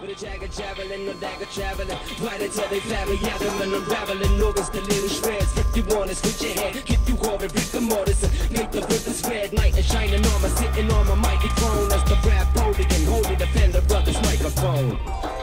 With a jagged javelin, no dagger traveling. Right until they family gathering, unraveling organs to little shreds. If you want to switch your head, get you horror, Rick and mortars. and make the ribbon red. Knight and shining armor, sitting on my mighty throne as the rap podium, holding fender brothers microphone.